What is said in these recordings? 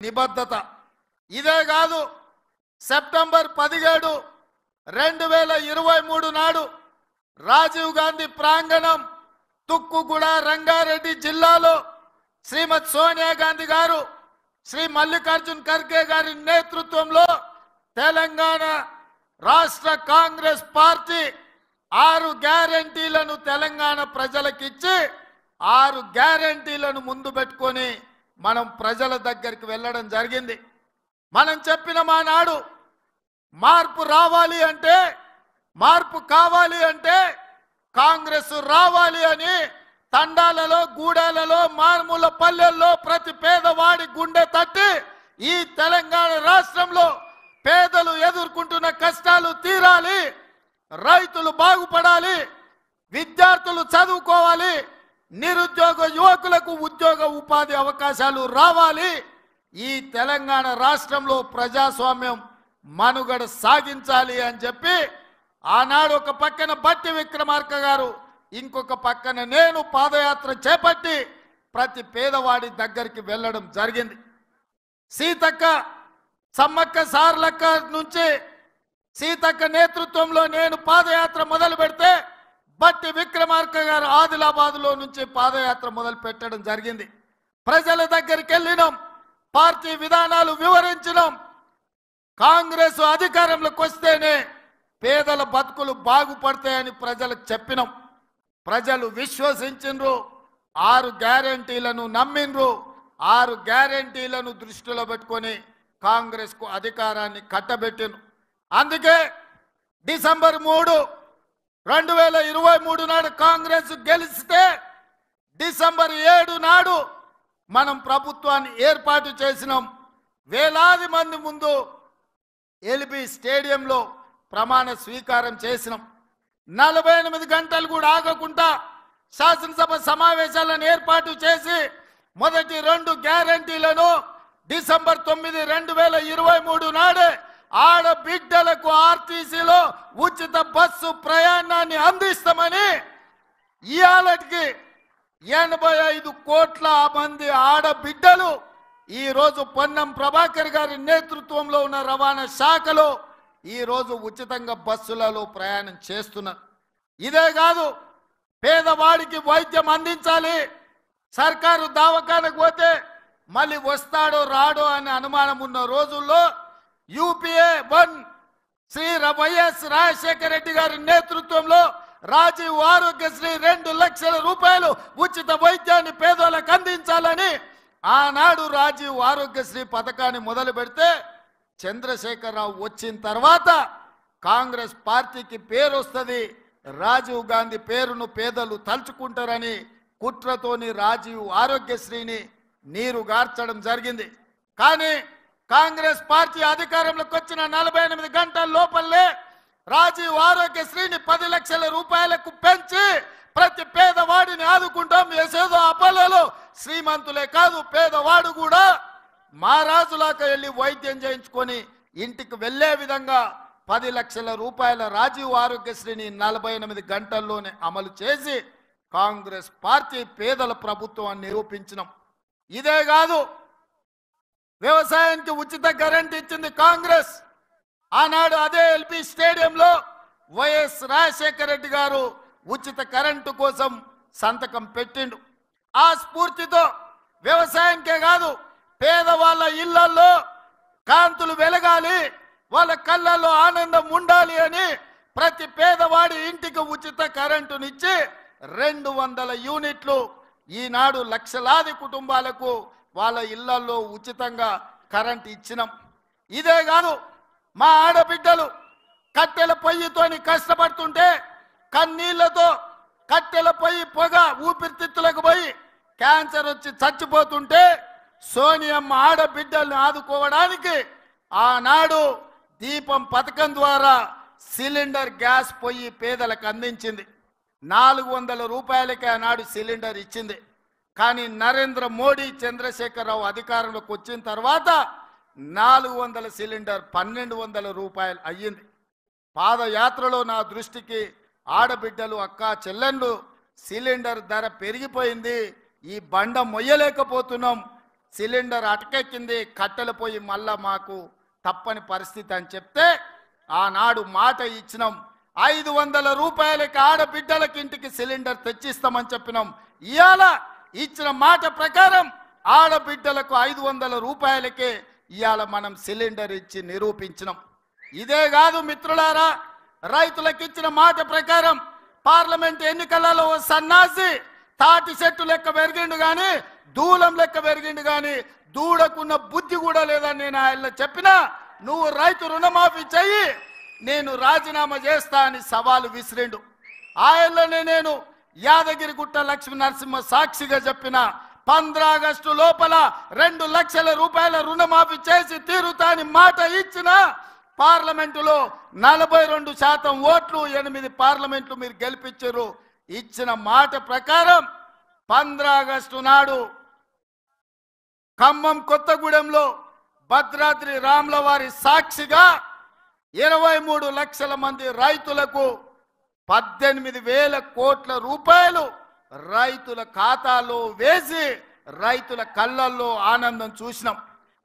నిబద్ధత. ఇదే కాదు సెప్టెంబర్ పదిహేడు రెండు వేల ఇరవై మూడు నాడు రాజీవ్ గాంధీ ప్రాంగణం తుక్కుగూడ రంగారెడ్డి జిల్లాలో శ్రీమతి సోనియా గాంధీ గారు శ్రీ మల్లికార్జున్ ఖర్గే గారి నేతృత్వంలో తెలంగాణ రాష్ట్ర కాంగ్రెస్ పార్టీ ఆరు గ్యారంటీలను తెలంగాణ ప్రజలకిచ్చి ఆరు గ్యారంటీలను ముందు పెట్టుకొని మనం ప్రజల దగ్గరికి వెళ్ళడం జరిగింది. మనం చెప్పిన మా నాడు మార్పు రావాలి అంటే మార్పు కావాలి అంటే కాంగ్రెస్ రావాలి అని తండాలలో గూడాలలో మారుమూల పల్లెల్లో ప్రతి పేదవాడి గుండె తట్టి ఈ తెలంగాణ రాష్ట్రంలో పేదలు ఎదుర్కొంటున్న కష్టాలు తీరాలి రైతులు బాగుపడాలి విద్యార్థులు చదువుకోవాలి నిరుద్యోగ యువకులకు ఉద్యోగ ఉపాధి అవకాశాలు రావాలి. ఈ తెలంగాణ రాష్ట్రంలో ప్రజాస్వామ్యం మనుగడ సాగించాలి అని చెప్పి ఆనాడు ఒక పక్కన బట్టి విక్రమార్క గారు ఇంకొక పక్కన నేను పాదయాత్ర చేపట్టి ప్రతి పేదవాడి దగ్గరికి వెళ్ళడం జరిగింది. సీతక్క సమ్మక్క సార్లక్క నుంచి సీతక్క నేతృత్వంలో నేను పాదయాత్ర మొదలు పెడితే బట్టి విక్రమార్క గారు ఆదిలాబాద్లో నుంచి పాదయాత్ర మొదలు పెట్టడం జరిగింది. ప్రజల దగ్గరికి వెళ్ళినాం. పార్టీ విధానాలు వివరించినాం. కాంగ్రెస్ అధికారంలోకి వస్తేనే పేదల బతుకులు బాగుపడతాయని ప్రజలకు చెప్పినాం. ప్రజలు విశ్వసించిండ్రు ఆరు గ్యారంటీలను నమ్మిండ్రు ఆరు గ్యారంటీలను దృష్టిలో పెట్టుకొని కాంగ్రెస్కు అధికారాన్ని కట్టబెట్టిను అందుకే డిసెంబర్ మూడు రెండు వేల ఇరవై మూడు నాడు కాంగ్రెస్ గెలిస్తే డిసెంబర్ ఏడు నాడు మనం ప్రభుత్వాన్ని ఏర్పాటు చేసినాం. వేలాది మంది ముందు ఎల్బి స్టేడియంలో ప్రమాణ స్వీకారం చేసినాం. నలభై ఎనిమిది గంటలు కూడా ఆగకుండా శాసనసభ సమావేశాలను ఏర్పాటు చేసి మొదటి రెండు గ్యారంటీలను డిసెంబర్ తొమ్మిది రెండు వేల ఇరవై మూడు నాడే ఆడబిడ్డలకు ఆర్టీసీలో ఉచిత బస్సు ప్రయాణాన్ని అందిస్తామని ఇవాళకి ఎనభై ఐదు కోట్ల మంది ఆడబిడ్డలు ఈరోజు పొన్నం ప్రభాకర్ గారి నేతృత్వంలో ఉన్న రవాణా శాఖలో ఈ రోజు ఉచితంగా బస్సులలో ప్రయాణం చేస్తున్నారు. ఇదే కాదు పేదవాడికి వైద్యం అందించాలి సర్కారు దవాఖానకు పోతే మళ్ళీ వస్తాడో రాడో అనే అనుమానం ఉన్న రోజుల్లో UPA one Shri Y S Rajasekhara Reddy గారి నేతృత్వంలో రాజీవ్ ఆరోగ్యశ్రీ రెండు లక్షల రూపాయలు ఉచిత వైద్యాన్ని పేదోళ్ళకు అందించాలని ఆనాడు రాజీవ్ ఆరోగ్యశ్రీ పథకాన్ని మొదలు పెడితే చంద్రశేఖరరావు వచ్చిన తర్వాత కాంగ్రెస్ పార్టీకి పేరు వస్తుంది. రాజీవ్ గాంధీ పేరును పేదలు తలుచుకుంటారని కుట్రతోని రాజీవ్ ఆరోగ్యశ్రీని నీరు గార్చడం జరిగింది. కానీ కాంగ్రెస్ పార్టీ అధికారంలోకి వచ్చిన నలభై ఎనిమిది గంటల లోపలే రాజీవ్ ఆరోగ్యశ్రీని పది లక్షల రూపాయలకు పెంచి ప్రతి పేదవాడిని ఆదుకుంటాం ఏసేదో అపోలో శ్రీమంతులే కాదు పేదవాడు కూడా మహారాజులాక వెళ్ళి వైద్యం చేయించుకొని ఇంటికి వెళ్ళే విధంగా పది లక్షల రూపాయల రాజీవ్ ఆరోగ్యశ్రీని నలభై ఎనిమిది గంటల్లోనే అమలు చేసి కాంగ్రెస్ పార్టీ పేదల ప్రభుత్వాన్ని నిరూపించినాం. ఇదే కాదు వ్యవసాయానికి ఉచిత కరెంట్ ఇచ్చింది కాంగ్రెస్. ఆనాడు అదే ఎల్పి స్టేడియంలో వైఎస్ రాజశేఖర రెడ్డి గారు ఉచిత కరెంటు కోసం సంతకం పెట్టిండు. ఆ స్ఫూర్తితో వ్యవసాయంకే కాదు పేదవాళ్ళ ఇళ్ళలో కాంతులు వెలగాలి వాళ్ళ కళ్ళల్లో ఆనందం ఉండాలి అని ప్రతి పేదవాడి ఇంటికి ఉచిత కరెంటునిచ్చి రెండు వందల యూనిట్లు ఈనాడు లక్షలాది కుటుంబాలకు వాళ్ళ ఇళ్ళలో ఉచితంగా కరెంట్ ఇచ్చినాం. ఇదే కాదు మా ఆడబిడ్డలు కట్టెల పొయ్యితోని కష్టపడుతుంటే కన్నీళ్ళతో కట్టెల పొయ్యి పొగ ఊపిరితిత్తులకు పోయి క్యాన్సర్ వచ్చి చచ్చిపోతుంటే సోనియమ్మ ఆడబిడ్డల్ని ఆదుకోవడానికి ఆనాడు దీపం పథకం ద్వారా సిలిండర్ గ్యాస్ పొయ్యి పేదలకు అందించింది. నాలుగు వందల రూపాయలకి ఆనాడు సిలిండర్ ఇచ్చింది. కానీ నరేంద్ర మోడీ చంద్రశేఖరరావు అధికారంలోకి వచ్చిన తర్వాత నాలుగు వందల సిలిండర్ పన్నెండు వందల రూపాయలు అయ్యింది. పాదయాత్రలో నా దృష్టికి ఆడబిడ్డలు అక్క చెల్లెళ్ళు సిలిండర్ ధర పెరిగిపోయింది. ఈ బండ మొయ్యలేకపోతున్నాం. సిలిండర్ అటకెక్కింది. కట్టెలు పోయి మళ్ళా మాకు తప్పని పరిస్థితి అని చెప్తే ఆనాడు మాట ఇచ్చినాం. ఐదు వందల రూపాయలకి ఆడబిడ్డలకి ఇంటికి సిలిండర్ తెచ్చిస్తామని చెప్పినాం. ఇవాళ ఇచ్చిన మాట ప్రకారం ఆడబిడ్డలకు ఐదు వందల రూపాయలకే ఇవాళ మనం సిలిండర్ ఇచ్చి నిరూపించినాం. ఇదే కాదు మిత్రులారా రైతులకు ఇచ్చిన మాట ప్రకారం పార్లమెంట్ ఎన్నికలలో సన్నాసి తాటి చెట్టు లెక్క పెరిగిండు కానీ దూలం లెక్క పెరిగిండు కానీ దూడకున్న బుద్ధి కూడా లేదని నేను ఆయన చెప్పినా నువ్వు రైతు రుణమాఫీ చెయ్యి నేను రాజీనామా చేస్తా అని సవాలు విసిరిండు. ఆయనలోనే నేను యాదగిరిగుట్ట లక్ష్మీ నరసింహ సాక్షిగా చెప్పిన పంద్ర ఆగస్టు లోపల రెండు లక్షల రూపాయల రుణమాఫీ చేసి తీరుతాని మాట ఇచ్చిన పార్లమెంటులో నలభై రెండు శాతం ఓట్లు ఎనిమిది పార్లమెంట్లు మీరు గెలిపించారు. ఇచ్చిన మాట ప్రకారం పంద్ర ఆగస్టు నాడు ఖమ్మం కొత్తగూడెంలో భద్రాద్రి రాముల వారి సాక్షిగా ఇరవై మూడు లక్షల మంది రైతులకు పద్దెనిమిది వేల కోట్ల రూపాయలు రైతుల ఖాతాలో వేసి రైతుల కళ్ళల్లో ఆనందం చూసినాం.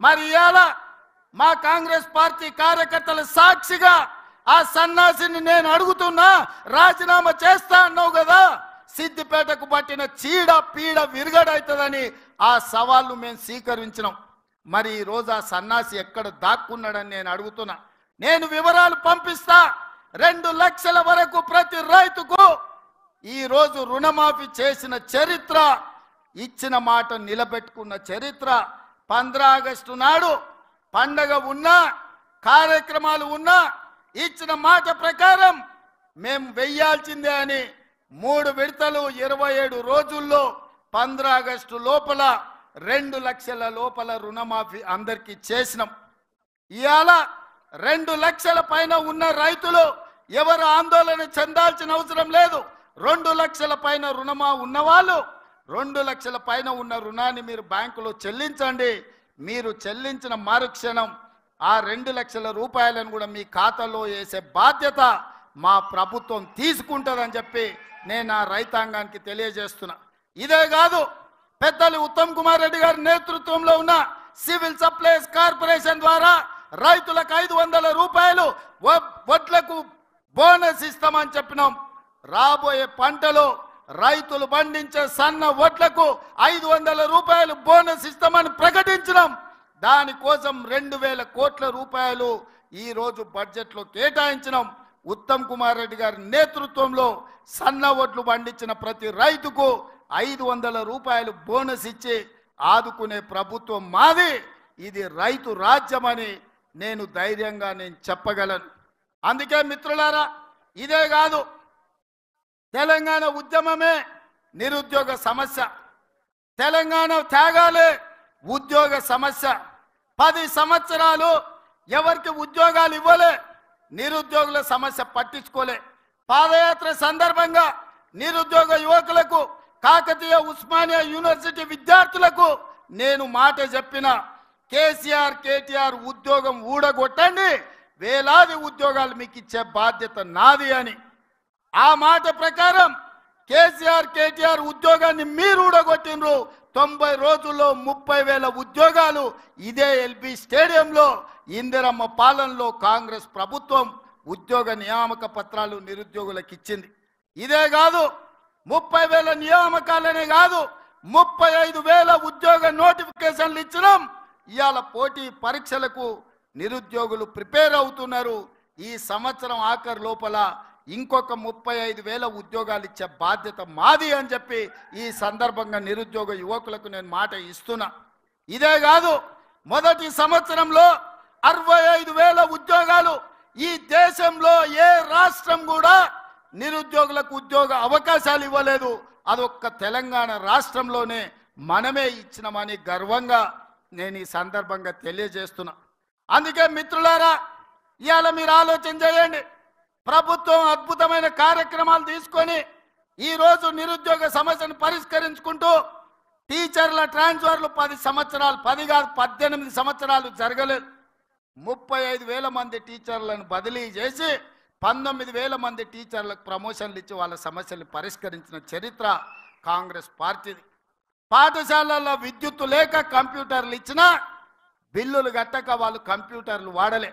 మరి ఇవాళ మా కాంగ్రెస్ పార్టీ కార్యకర్తల సాక్షిగా ఆ సన్నాసిని నేను అడుగుతున్నా రాజీనామా చేస్తా అన్నావు కదా సిద్దిపేటకు పట్టిన చీడ పీడ విరుగడవుతుందని ఆ సవాళ్ళు మేము స్వీకరించినాం. మరి ఈరోజు ఆ సన్నాసి ఎక్కడ దాక్కున్నాడని నేను అడుగుతున్నా. నేను వివరాలు పంపిస్తా రెండు లక్షల వరకు ప్రతి రైతుకు ఈరోజు రుణమాఫీ చేసిన చరిత్ర ఇచ్చిన మాట నిలబెట్టుకున్న చరిత్ర. పంద్ర ఆగస్టు నాడు పండగ ఉన్నా కార్యక్రమాలు ఉన్నా ఇచ్చిన మాట ప్రకారం మేము వెయ్యాల్సిందే అని మూడు విడతలు ఇరవై ఏడు రోజుల్లో పంద్ర ఆగస్టు లోపల రెండు లక్షల లోపల రుణమాఫీ అందరికీ చేసినాం. ఇవాళ రెండు లక్షల పైన ఉన్న రైతులు ఎవరు ఆందోళన చెందాల్సిన అవసరం లేదు. రెండు లక్షల పైన రుణమా ఉన్నవాళ్ళు రెండు లక్షల పైన ఉన్న రుణాన్ని మీరు బ్యాంకులో చెల్లించండి. మీరు చెల్లించిన మరుక్షణం ఆ రెండు లక్షల రూపాయలను కూడా మీ ఖాతాలో వేసే బాధ్యత మా ప్రభుత్వం తీసుకుంటుందని చెప్పి నేను ఆ రైతాంగానికి తెలియజేస్తున్నా. ఇదే కాదు పెద్దలు ఉత్తమ్ కుమార్ రెడ్డి గారి నేతృత్వంలో ఉన్న సివిల్ సప్లైస్ కార్పొరేషన్ ద్వారా రైతులకు ఐదు వందల రూపాయలు వడ్లకు బోనస్ ఇస్తామని చెప్పినాం. రాబోయే పంటలో రైతులు పండించే సన్న వడ్లకు ఐదు వందల రూపాయలు బోనస్ ఇస్తామని ప్రకటించినాం. దానికోసం రెండు వేల కోట్ల రూపాయలు ఈ రోజు బడ్జెట్లో కేటాయించినాం. ఉత్తమ్ కుమార్ రెడ్డి గారి నేతృత్వంలో సన్న వడ్లు పండించిన ప్రతి రైతుకు ఐదు వందల రూపాయలు బోనస్ ఇచ్చి ఆదుకునే ప్రభుత్వం మాది. ఇది రైతు రాజ్యమని నేను ధైర్యంగా నేను చెప్పగలను. అందుకే మిత్రులారా ఇదే కాదు తెలంగాణ ఉద్యమమే నిరుద్యోగ సమస్య. తెలంగాణ త్యాగాలే ఉద్యోగ సమస్య. పది సంవత్సరాలు ఎవరికి ఉద్యోగాలు ఇవ్వలే నిరుద్యోగుల సమస్య పట్టించుకోలే. పాదయాత్ర సందర్భంగా నిరుద్యోగ యువకులకు కాకతీయ ఉస్మానియా యూనివర్సిటీ విద్యార్థులకు నేను మాట చెప్పిన కేసీఆర్ కేటీఆర్ ఉద్యోగం ఊడగొట్టండి. వేలాది ఉద్యోగాలు మీకు ఇచ్చే బాధ్యత నాది అని. ఆ మాట ప్రకారం కేసీఆర్ కేటీఆర్ ఉద్యోగాన్ని మీరు ఊడగొట్టినరు తొంభై రోజుల్లో ముప్పై వేల ఉద్యోగాలు ఇదే ఎల్బీ స్టేడియంలో ఇందిరమ్మ పాలనలో కాంగ్రెస్ ప్రభుత్వం ఉద్యోగ నియామక పత్రాలు నిరుద్యోగులకు ఇచ్చింది. ఇదే కాదు ముప్పై వేల నియామకాలనే కాదు ముప్పై ఐదు వేల ఉద్యోగ నోటిఫికేషన్లు ఇచ్చినాం. ఇవాళ పోటీ పరీక్షలకు నిరుద్యోగులు ప్రిపేర్ అవుతున్నారు. ఈ సంవత్సరం ఆఖరు లోపల ఇంకొక ముప్పై ఐదు వేల ఉద్యోగాలు ఇచ్చే బాధ్యత మాది అని చెప్పి ఈ సందర్భంగా నిరుద్యోగ యువకులకు నేను మాట ఇస్తున్నా. ఇదే కాదు మొదటి సంవత్సరంలో అరవై ఐదు వేల ఉద్యోగాలు ఈ దేశంలో ఏ రాష్ట్రం కూడా నిరుద్యోగులకు ఉద్యోగ అవకాశాలు ఇవ్వలేదు. అదొక్క తెలంగాణ రాష్ట్రంలోనే మనమే ఇచ్చినామని గర్వంగా నేను ఈ సందర్భంగా తెలియజేస్తున్నా. అందుకే మిత్రులారా ఇవాళ మీరు ఆలోచన చేయండి. ప్రభుత్వం అద్భుతమైన కార్యక్రమాలు తీసుకొని ఈరోజు నిరుద్యోగ సమస్యను పరిష్కరించుకుంటూ టీచర్ల ట్రాన్స్ఫర్లు పది సంవత్సరాలు పది కాదు పద్దెనిమిది సంవత్సరాలు జరగలేదు. ముప్పై ఐదు వేల మంది టీచర్లను బదిలీ చేసి పంతొమ్మిది వేల మంది టీచర్లకు ప్రమోషన్లు ఇచ్చి వాళ్ళ సమస్యలు పరిష్కరించిన చరిత్ర కాంగ్రెస్ పార్టీది. పాఠశాలల్లో విద్యుత్తు లేక కంప్యూటర్లు ఇచ్చినా బిల్లులు కట్టక వాళ్ళు కంప్యూటర్లు వాడలే.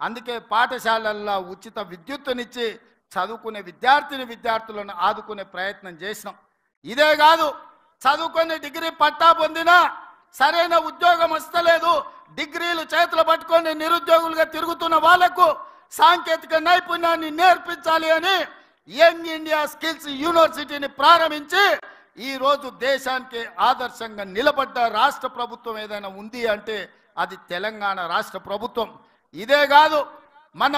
అందుకే పాఠశాలల్లో ఉచిత విద్యుత్తునిచ్చి చదువుకునే విద్యార్థిని విద్యార్థులను ఆదుకునే ప్రయత్నం చేసినాం. ఇదే కాదు చదువుకుని డిగ్రీ పట్టా పొందినా సరైన ఉద్యోగం వస్తలేదు. డిగ్రీలు చేతులు పట్టుకొని నిరుద్యోగులుగా తిరుగుతున్న వాళ్ళకు సాంకేతిక నైపుణ్యాన్ని నేర్పించాలి అని యంగ్ ఇండియా స్కిల్స్ యూనివర్సిటీని ప్రారంభించి ఈ రోజు దేశానికి ఆదర్శంగా నిలబడ్డ రాష్ట్ర ప్రభుత్వం ఏదైనా ఉంది అంటే అది తెలంగాణ రాష్ట్ర ప్రభుత్వం. ఇదే కాదు మన